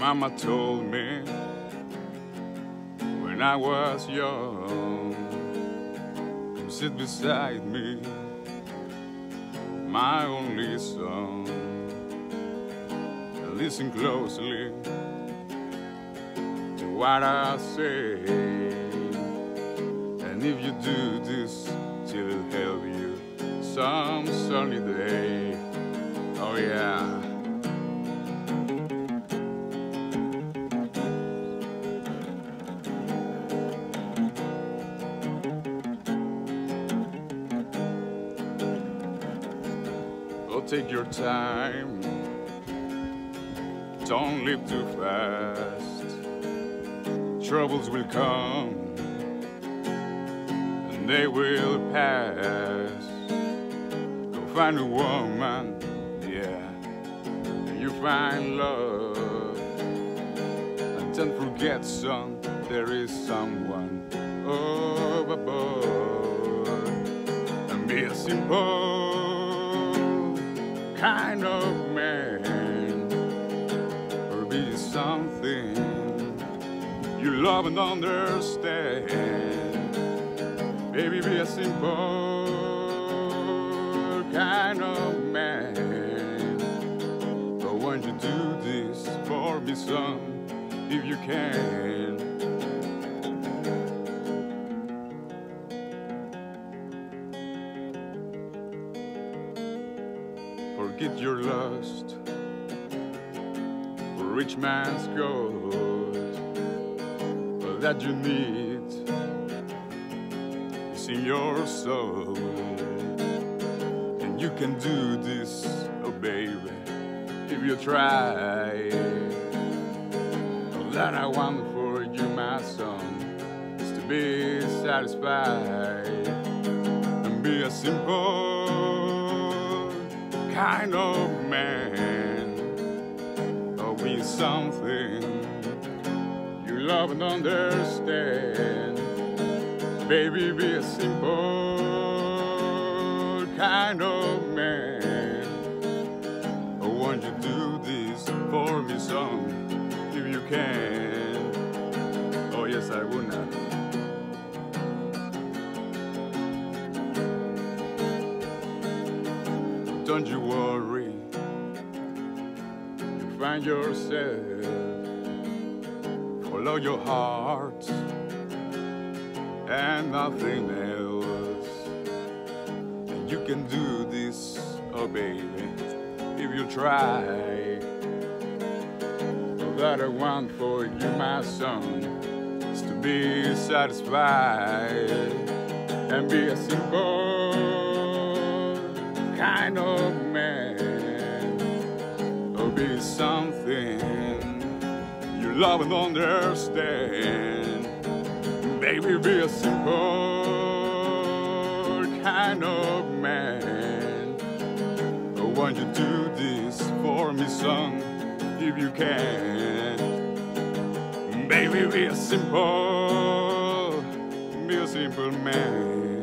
Mama told me when I was young, come sit beside me, my only son. And listen closely to what I say. And if you do this, it'll help you some sunny day. Oh yeah. Oh, take your time. Don't live too fast. Troubles will come and they will pass. Go find a woman, yeah, and you find love. And don't forget, son, there is someone overboard. And be a simple kind of man, or be something you love and understand. Baby, be a simple kind of man. But won't you do this for me, son, if you can? Your lust rich man's gold. That you need is in your soul. And you can do this, oh baby, if you try. All that I want for you, my son, is to be satisfied and be a simple kind of man. Or be something you love and understand. Baby, be a simple kind of man. Oh, won't you do this for me, son, if you can? Oh, yes, I would not. Don't you worry, you find yourself. Follow your heart and nothing else. And you can do this, oh baby, if you try. All that I want for you, my son, is to be satisfied and be a simple kind of man. Or be something you love and understand. Baby, be a simple kind of man. Oh, won't you do this for me, son, if you can? Baby, be a simple, be a simple man.